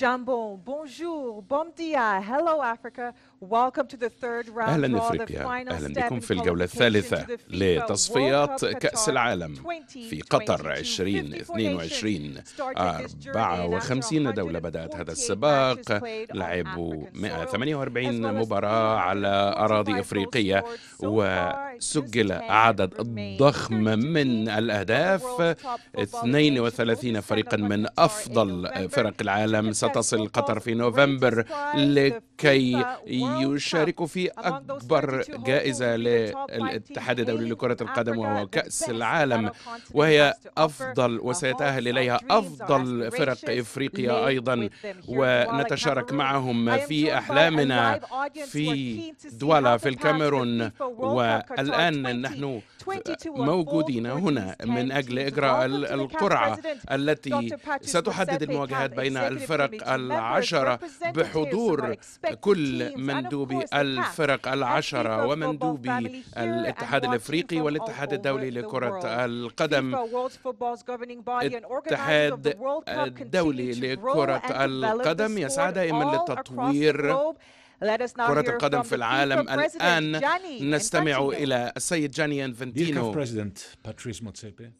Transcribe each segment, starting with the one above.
Jambon, بونجور bon dia, hello Africa, welcome to the third round أهلا إفريقيا. أهلا بكم في الجولة الثالثة لتصفيات كأس العالم في قطر 2022 54 دولة بدأت هذا السباق. لعبوا 148 مباراة على أراضي إفريقية. و سجل عدد ضخم من الأهداف. 32 فريقا من أفضل فرق العالم ستصل قطر في نوفمبر لكي يشاركوا في أكبر جائزة للاتحاد الدولي لكرة القدم وهو كأس العالم. وهي أفضل وسيتأهل إليها أفضل فرق إفريقيا أيضا. ونتشارك معهم في أحلامنا في دولا في الكاميرون و الآن نحن موجودين هنا من أجل إجراء القرعة التي ستحدد المواجهات بين الفرق العشرة بحضور كل مندوبي الفرق العشرة ومندوبي الاتحاد الأفريقي والاتحاد الدولي لكرة القدم الاتحاد الدولي لكرة القدم يسعى دائما للتطوير كرة القدم في العالم الآن نستمع. إلى السيد جاني انفنتينو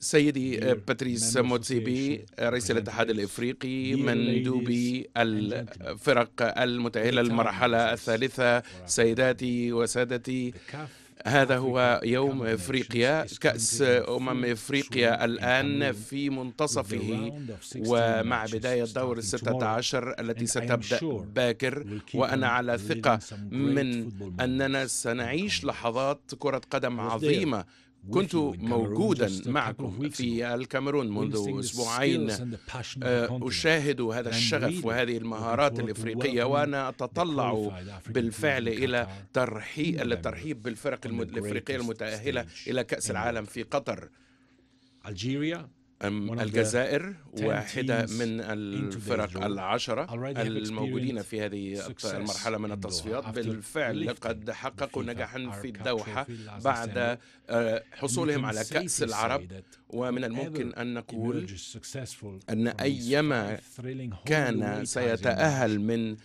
سيدي باتريس موتسيبي رئيس الاتحاد dear مندوبي الفرق المتأهلة للمرحلة الثالثة. سيداتي وسادتي هذا هو يوم إفريقيا كأس أمم إفريقيا الآن في منتصفه ومع بداية دور السته عشر التي ستبدأ باكر وأنا على ثقة من أننا سنعيش لحظات كرة قدم عظيمة كنت موجودا معكم في الكاميرون منذ أسبوعين. آه، أشاهد هذا الشغف وهذه المهارات الإفريقية وأنا أتطلع بالفعل إلى الترحيب بالفرق الإفريقية المتأهلة إلى كأس العالم في قطر. الجزائر واحدة من الفرق العشرة الموجودين في هذه المرحلة من التصفيات. بالفعل قد حققوا نجاحا في الدوحة بعد آه، حصولهم على كأس العرب. ومن الممكن أن نقول أن أيما كان سيتأهل من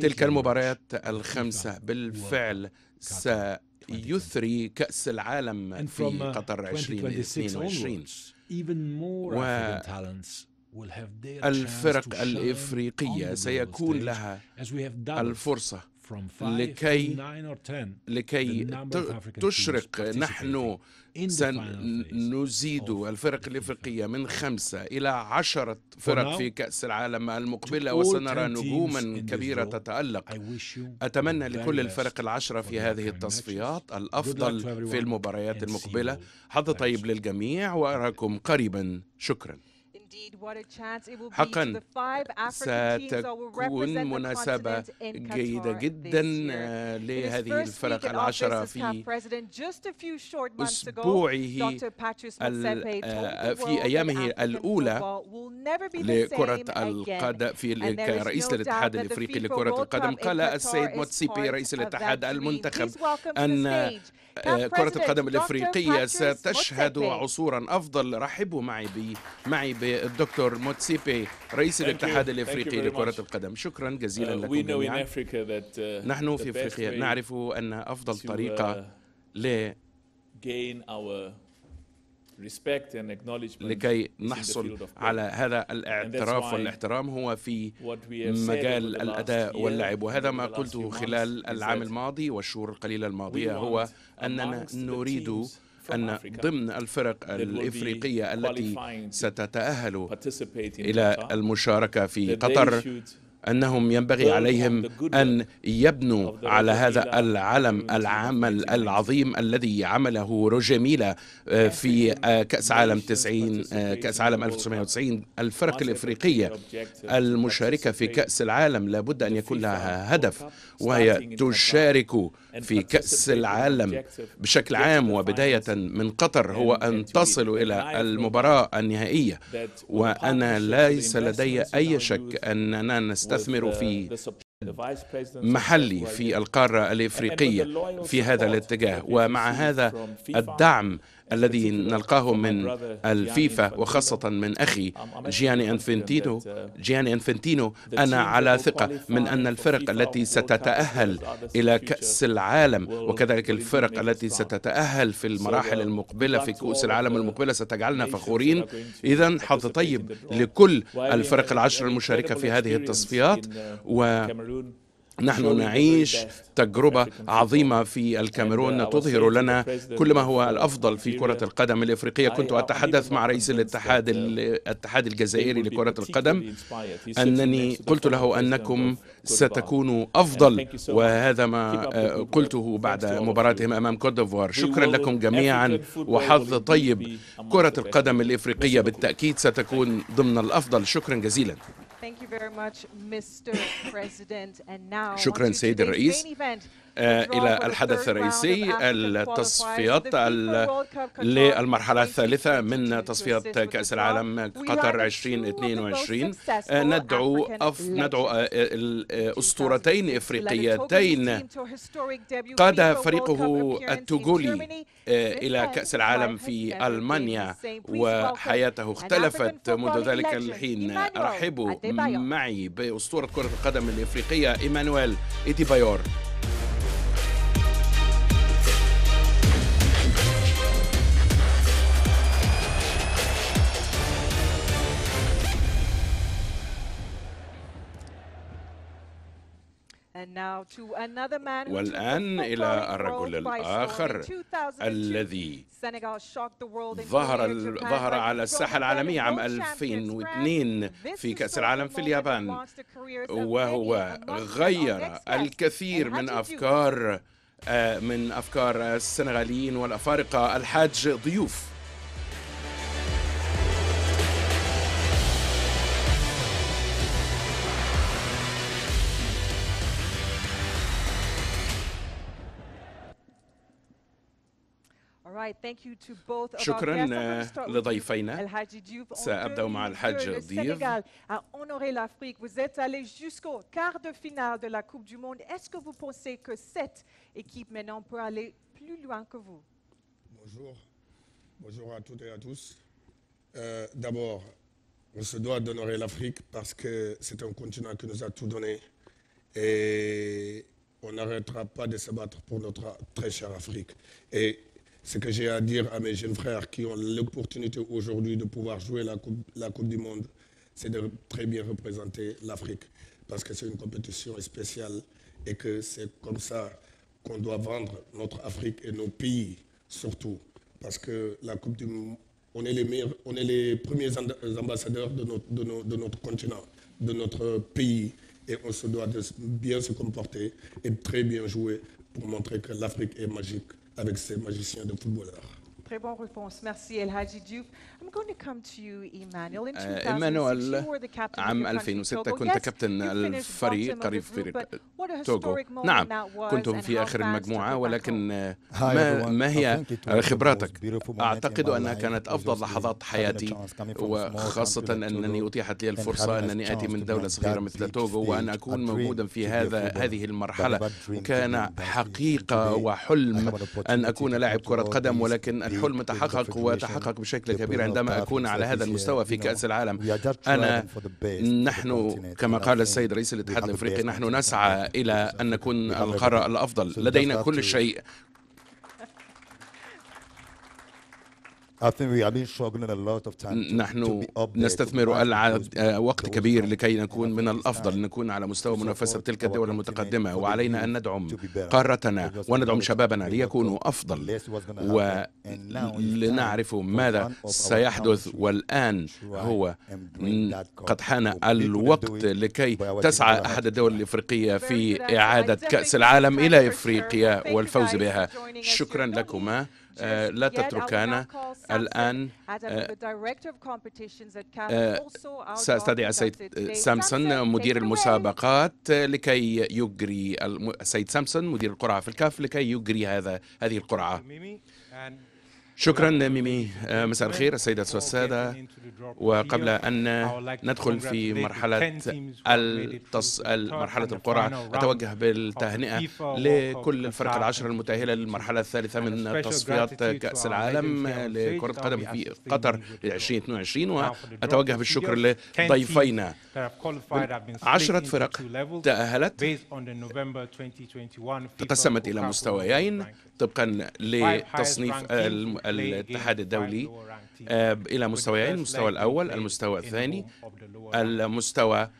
تلك المباريات الخمسة. بالفعل سيثري كأس العالم في قطر 2022 والفرق الإفريقية سيكون لها الفرصة. لكي- لكي تشرق. نحن سنزيد الفرق الإفريقية من خمسة إلى عشرة فرق في كأس العالم المقبلة وسنرى 10 teams نجوما كبيرة تتألق. أتمنى لكل الفرق العشرة في هذه التصفيات. الأفضل في المباريات المقبلة. حظ طيب. للجميع وأراكم قريبا. شكرا. حقا ستكون مناسبة جيدة جدا لهذه الفرق العشرة في أسبوعه آه، في أيامه الأولى لكرة القدم في كرئيس الاتحاد الإفريقي لكرة آه، القدم قال السيد موتسيبي رئيس الاتحاد المنتخب أن كرة القدم الإفريقية ستشهد عصورا أفضل. رحبوا معي بي معي بي الدكتور موتسيبي رئيس الاتحاد الإفريقي لكرة القدم. شكرا جزيلا لكم نحن في إفريقيا نعرف أن أفضل طريقة ل لكي نحصل على هذا الاعتراف والاحترام هو في مجال الأداء واللعب. وهذا ما قلته خلال العام الماضي والشهور القليلة الماضية هو أننا نريد أن ضمن الفرق الإفريقية التي ستتأهل إلى المشاركة في قطر أنهم ينبغي عليهم أن يبنوا على هذا العلم العام العظيم الذي عمله روجيميلا آه، في آه، كأس عالم 90 آه، كأس عالم 1990 الفرق الإفريقية المشاركة في كأس العالم لابد أن يكون لها هدف وهي تشارك في كأس العالم بشكل عام وبداية من قطر هو أن تصلوا إلى المباراة النهائية. وأنا ليس لدي أي شك أننا نستثمر في محلي في القارة الإفريقية في هذا الاتجاه. ومع هذا الدعم الذي نلقاه من الفيفا وخاصة من أخي جياني أنفنتينو جياني أنفنتينو أنا على ثقة من أن الفرق التي ستتأهل إلى كأس العالم وكذلك الفرق التي ستتأهل في المراحل المقبلة في كؤوس العالم المقبلة ستجعلنا فخورين. إذا حظ طيب لكل الفرق العشر المشاركة في هذه التصفيات. و نحن نعيش تجربة عظيمة في الكاميرون. تظهر لنا كل ما هو الأفضل في كرة القدم. الإفريقية كنت أتحدث مع رئيس الاتحاد الاتحاد الجزائري لكرة القدم. أنني قلت له أنكم ستكونوا أفضل. وهذا ما قلته بعد مباراتهم أمام كوت ديفوار شكرا لكم جميعا. وحظ طيب كرة القدم الإفريقية بالتأكيد ستكون ضمن الأفضل. شكرا جزيلا. شكرا سيد الرئيس آه إلى الحدث الرئيسي التصفيات للمرحلة الثالثة من تصفيات كأس العالم قطر 2022 آه ندعو أف ندعو آه أسطورتين إفريقيتين. قاد فريقه التوغولي إلى كأس العالم في ألمانيا وحياته اختلفت منذ ذلك الحين. رحبوا معي بأسطورة كرة القدم الإفريقية إيمانويل إيديبايور والآن إلى الرجل الآخر الذي ظهر ظهر على الساحة العالمية عام 2002 في كأس العالم في اليابان. وهو غير الكثير من أفكار من أفكار السنغاليين والأفارقة. الحاج ضيوف. Peut aller plus loin que vous? Bonjour. Bonjour à toutes et à tous. Euh, D'abord, on se doit d'honorer l'Afrique parce que c'est un continent qui nous a tout donné. Et on n'arrêtera pas de se battre pour notre très chère Afrique. Et ce que j'ai à dire à mes jeunes frères qui ont l'opportunité aujourd'hui de pouvoir jouer la coupe, du Monde, c'est de très bien représenter l'Afrique. Parce que c'est une compétition spéciale et que c'est comme ça qu'on doit vendre notre Afrique et nos pays surtout. Parce que la Coupe du Monde, on est les, premiers ambassadeurs de notre, de notre continent, de notre pays. Et on se doit de bien se comporter et très bien jouer pour montrer que l'Afrique est magique avec ses magiciens de footballeurs. Très bonne réponse. Merci, El Hadji Diouf. I'm going to come to you, Emmanuel. In 2006, إيمانويل you were the captain of عام your country, 2006 Togo. كنت Yes, كابتن you finished الفريق bottom of قريب the group, فريق but what a توغو historic moment نعم that was كنتم في آخر المجموعة ولكن home. ما, ما هي خبراتك أعتقد أنها كانت أفضل لحظات حياتي وخاصة أنني أتيحت لي الفرصة أنني آتي من دولة صغيرة مثل توغو وأن أكون موجودا في هذا هذه المرحلة وكان حقيقة وحلم أن أكون لاعب كرة قدم ولكن الحلم تحقق وتحقق بشكل كبير عندما أكون على هذا المستوى في كأس العالم. أنا نحن كما قال السيد رئيس الاتحاد الأفريقي نحن نسعى إلى أن نكون القاره الأفضل. لدينا كل شيء نحن نستثمر الع- وقت كبير لكي نكون من الأفضل نكون على مستوى منافسة تلك الدول المتقدمة وعلينا أن ندعم قارتنا وندعم شبابنا ليكونوا أفضل. ولنعرف ماذا سيحدث. والآن هو قد حان الوقت لكي تسعى أحد الدول الإفريقية في إعادة كأس العالم إلى إفريقيا والفوز بها. شكرا لكما. آه، لا تتركانا. الآن سأستدعي السيد سامسون مدير المسابقات لكي يجري السيد سامسون مدير القرعة في الكاف لكي يجري هذا هذه القرعة. شكرا ميمي آه، مساء الخير السيدات والسادة وقبل أن ندخل في مرحلة التص... مرحلة القرعة أتوجه بالتهنئة لكل الفرق العشر المتأهلة للمرحلة الثالثة من تصفيات كأس العالم لكرة القدم في قطر 2022 وأتوجه بالشكر لضيفينا عشرة فرق تأهلت تقسمت إلى مستويين طبقا لتصنيف الاتحاد الدولي. آه، إلى مستويين المستوى الأول المستوى الثاني. المستوى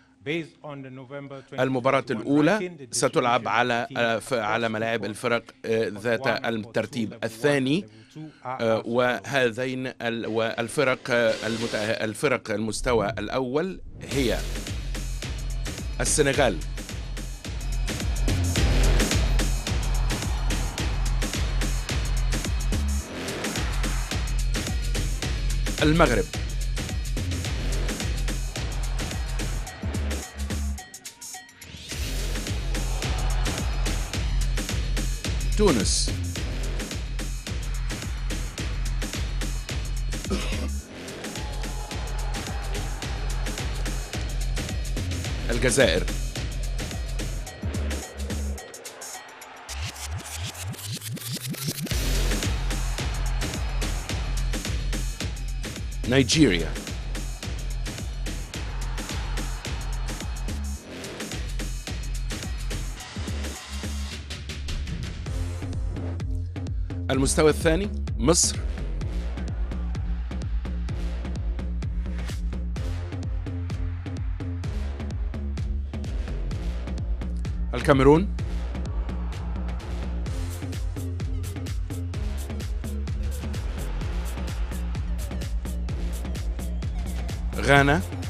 المباراة الأولى ستلعب على آه، على ملاعب الفرق آه، ذات الترتيب الثاني آه، وهذين ال- والفرق الفرق المستوى الأول هي السنغال. المغرب. تونس. الجزائر. نيجيريا. المستوى الثاني مصر. الكاميرون. غانا.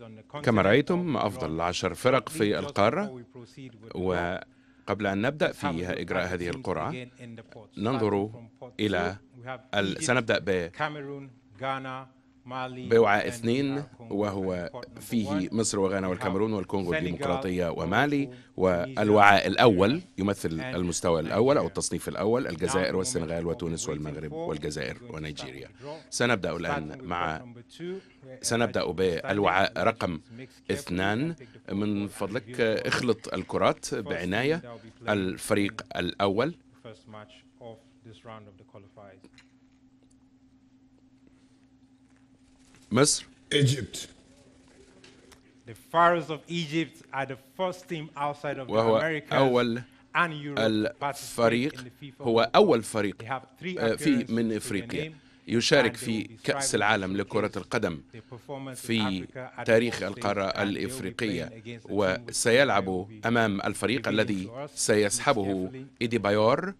On the continent. كما رأيتم أفضل عشر فرق في القارة before قبل أن نبدأ في إجراء هذه القرعة ننظر إلى سنبدأ بكاميرون غانا بوعاء اثنين وهو فيه مصر وغانا والكاميرون والكونغو الديمقراطية ومالي والوعاء الأول يمثل المستوى الأول أو التصنيف الأول الجزائر والسنغال وتونس والمغرب والجزائر ونيجيريا. سنبدأ الآن مع سنبدأ بالوعاء رقم اثنان. من فضلك اخلط الكرات بعناية الفريق الأول. مصر. ايجيبت The pharaohs of Egypt are the first team outside of وهو America. أول الفريق هو أول فريق آه، في من إفريقيا. يشارك في كأس العالم لكرة القدم في تاريخ القارة الإفريقية. وسيلعب أمام الفريق الذي سيسحبه إيدي بايور.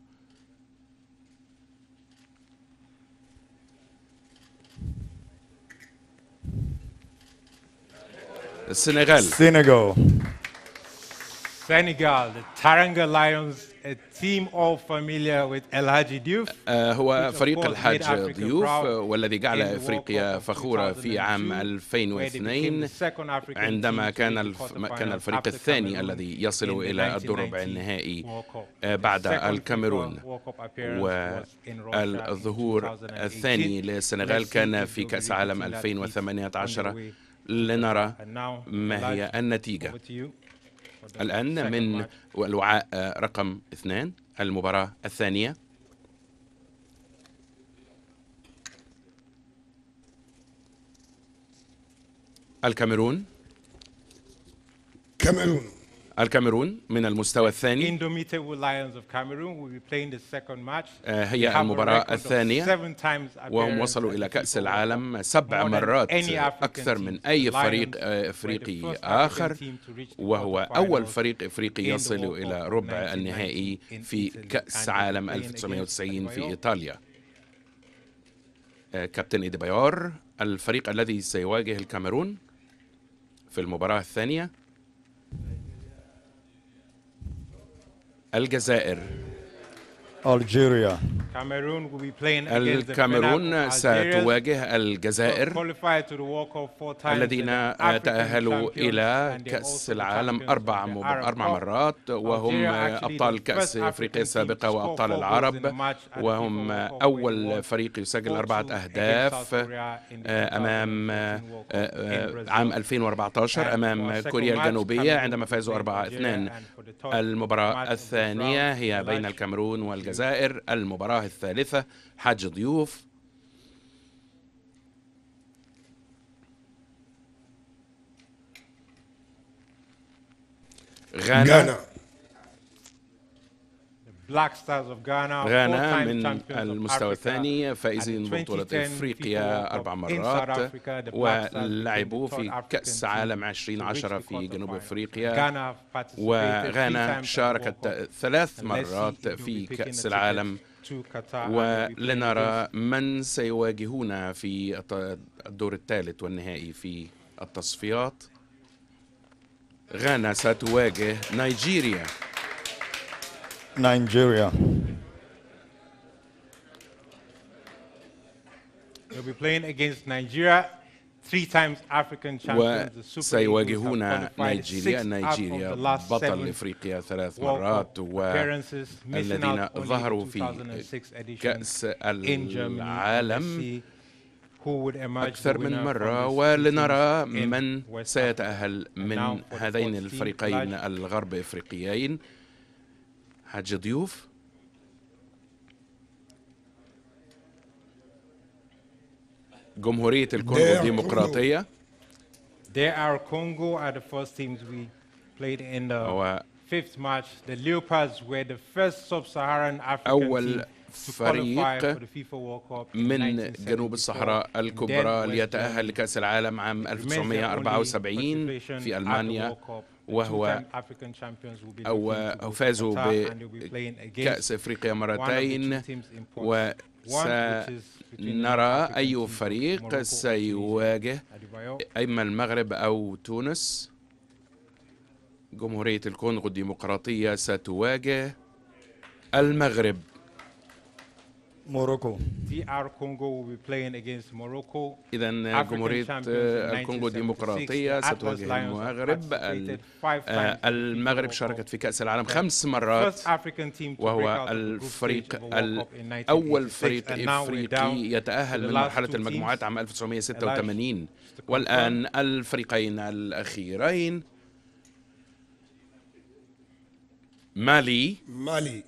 السنغال السنغال السنغال the Taranga Lions a team all familiar ديوف uh, هو فريق الحاج ضيوف والذي جعل إفريقيا فخورة في عام 2002 عندما كان كان الفريق الثاني الذي يصل إلى الدور الربع النهائي آه، بعد الكاميرون. والظهور الثاني للسنغال كان في كأس عالم 2018 لنرى ما هي النتيجة. الآن من. الوعاء آه، رقم اثنان المباراة الثانية. الكاميرون. Cameroon, الكاميرون من المستوى الثاني. آه، هي المباراة الثانية. وهم وصلوا إلى كأس العالم سبع مرات أكثر من أي فريق آه، إفريقي آخر وهو أول فريق إفريقي يصل إلى ربع النهائي في كأس عالم 1990 في إيطاليا. آه، كابتن إيدي بايور الفريق الذي سيواجه الكاميرون في المباراة الثانية. الجزائر. ألجيريا الكاميرون ستواجه الجزائر. الذين تأهلوا إلى كأس العالم أربع, أربع مرات. وهم أبطال كأس أفريقيا السابقة وأبطال العرب. وهم أول فريق يسجل أربعة أهداف آه، أمام آه، آه، عام 2014 أمام كوريا الجنوبية عندما فازوا أربعة اثنان المباراة الثانية هي بين الكاميرون والجزائر. المباراة الثالثة حاج ضيوف. غانا. Ghana, غانا من المستوى الثاني فائزين بطولة إفريقيا أربع مرات ولعبوا في كأس عالم 2010 في جنوب إفريقيا وغانا شاركت ثلاث مرات في كأس العالم. ولنرى من سيواجهونا في الدور الثالث والنهائي في التصفيات. غانا ستواجه نيجيريا. Nigeria, They'll be playing against Nigeria, three times African champions. The Super Eagles have وسيواجهون qualified نيجيريا six out of نيجيريا the last بطل seven افريقيا ثلاث World مرات Cup appearances, missing والذين ظهروا the في 2006 edition كأس in Germany. Let's العالم see who would emerge أكثر من مرة ولنرى من. سيتأهل now من for the هذين 14th الفريقين. الغرب إفريقيين حاج ضيوف جمهورية الكونغو الديمقراطية There are Congo are the first teams we played in the هو fifth match. The Leopards were the first sub-Saharan African team to qualify فريق for the FIFA World Cup in من 1974. جنوب الصحراء الكبرى ليتأهل لكأس العالم عام remains their only 1944 participation في at the ألمانيا وهو أو فازوا بكأس أفريقيا مرتين وسنرى أي فريق سيواجه إما المغرب أو تونس. جمهورية الكونغو الديمقراطية ستواجه المغرب. Morocco DR Congo will be playing against Morocco اذا جمهورية آه، الكونغو الديمقراطية ستواجه المغرب آه، المغرب شاركت في كأس العالم خمس مرات وهو الفريق الأول فريق إفريقي يتأهل من مرحلة المجموعات عام 1986 والآن الفريقين الأخيرين. مالي. مالي.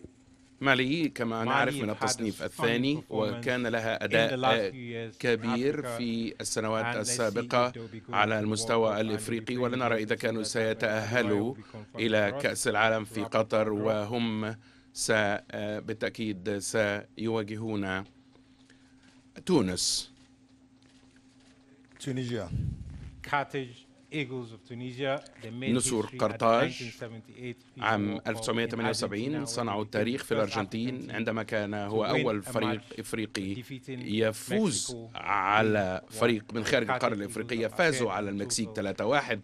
مالي كما نعرف من التصنيف الثاني وكان لها أداء كبير في السنوات السابقة على المستوى الإفريقي. ولنرى إذا كانوا سيتأهلوا إلى كأس العالم في قطر وهم آه، بالتأكيد سيواجهون تونس. تونسيا نسور قرطاج عام 1978 صنعوا التاريخ في الأرجنتين عندما كان هو أول فريق إفريقي يفوز على فريق من خارج القارة الإفريقية فازوا على المكسيك 3-1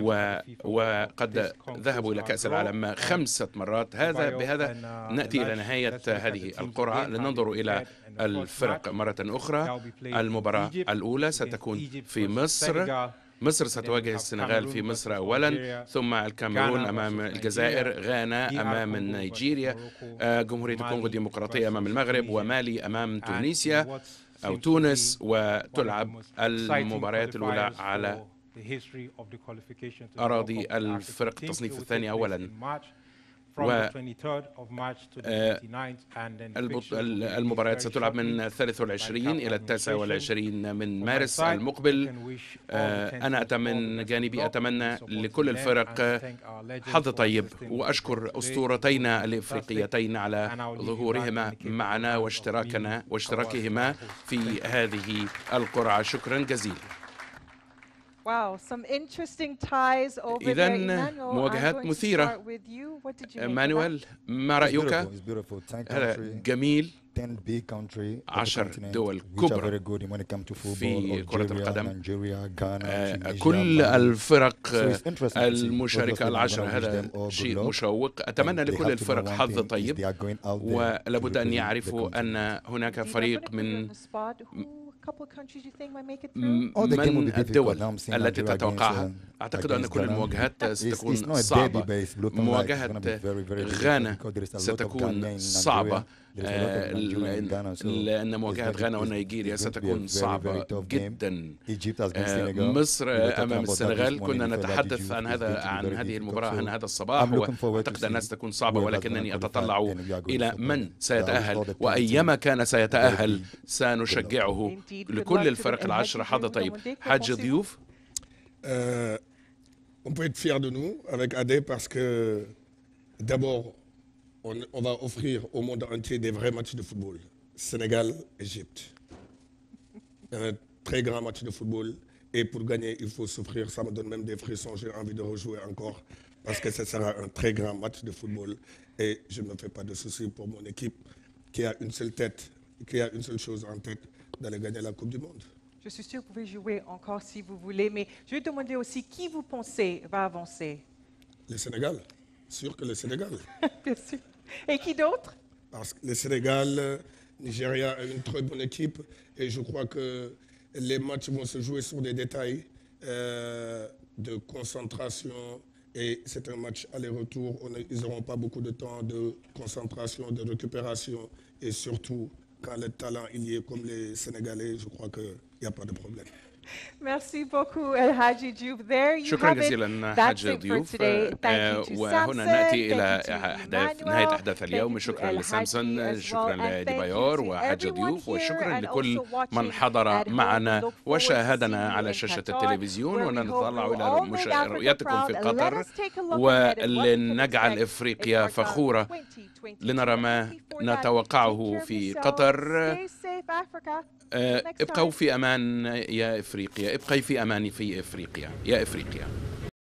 و... وقد ذهبوا إلى كأس العالم خمسة مرات. هذا بهذا نأتي إلى نهاية هذه القرعة. لننظر إلى الفرق مرة أخرى. المباراة الأولى ستكون في مصر. مصر ستواجه السنغال في مصر أولا ثم الكاميرون أمام الجزائر غانا أمام نيجيريا آه، جمهورية الكونغو الديمقراطية أمام المغرب ومالي أمام تونسيا أو تونس وتلعب المباريات الأولى على أراضي الفرق التصنيف الثاني أولاً. آه، المباريات ستلعب من 23 إلى 29 من مارس المقبل. آه، أنا أتمنى جانبي أتمنى لكل الفرق حظ طيب وأشكر اسطورتينا الافريقيتين على ظهورهما معنا واشتراكنا واشتراكهما في هذه القرعة. شكرا جزيلا. إذا مواجهات مثيرة. مانويل ما رأيك؟ آه، هذا جميل. عشر دول كبرى. في كرة القدم. كل الفرق المشاركة العشرة هذا شيء مشوق. أتمنى لكل الفرق حظ طيب. ولابد أن يعرفوا أن هناك فريق من Mm, من الدول التي تتوقعها. أعتقد أن كل المواجهات ستكون صعبة. مواجهة غانا. ستكون صعبة. آه، لأن مواجهة غانا ونيجيريا ستكون صعبة جدا. آه، مصر أمام السنغال. كنا نتحدث عن هذا عن هذه المباراة عن هذا الصباح. وأعتقد أنها ستكون صعبة ولكنني أتطلع إلى من سيتأهل وايما كان سيتأهل سنشجعه لكل luck to الفرق them. العشره الحاج حظ ديوف طيب demandé, حاج qu'en pensez-vous? ضيوف Euh, on peut être fier de nous avec AD parce que d'abord, on, on va offrir au monde entier des vrais matchs de football. Sénégal-Égypte. Un très grand match de football. Et pour gagner, il faut souffrir. Ça me donne même des frissons. J'ai envie de rejouer encore parce que ce sera un très grand match de football. Et je ne me fais pas de soucis pour mon équipe qui a une seule tête, qui a une seule chose en tête, d'aller gagner la Coupe du Monde. Je suis sûre que vous pouvez jouer encore si vous voulez, mais je vais demander aussi qui vous pensez va avancer. Le Sénégal, sûr que le Sénégal. Bien sûr. Et qui d'autre? Parce que le Sénégal, Nigeria a une très bonne équipe et je crois que les matchs vont se jouer sur des détails euh, de concentration et c'est un match aller-retour. Ils n'auront pas beaucoup de temps de concentration, de récupération et surtout quand le talent il y est comme les Sénégalais, je crois qu'il n'y a pas de problème. ميرسي بوكو الحاجي ديوب شكرا جزيلا حاجي ديوب وهنا نأتي إلى احداث نهاية أحداث اليوم. شكرا لسامسون آه، شكرا لديبايور وحاجي ديوب وشكرا لكل من حضر معنا وشاهدنا على شاشة التلفزيون. ونتطلع إلى رؤيتكم في قطر ولنجعل إفريقيا فخورة لنرى ما نتوقعه في قطر. آه، ابقوا في أمان يا افريقيا ابقي في أمان في إفريقيا. يا إفريقيا.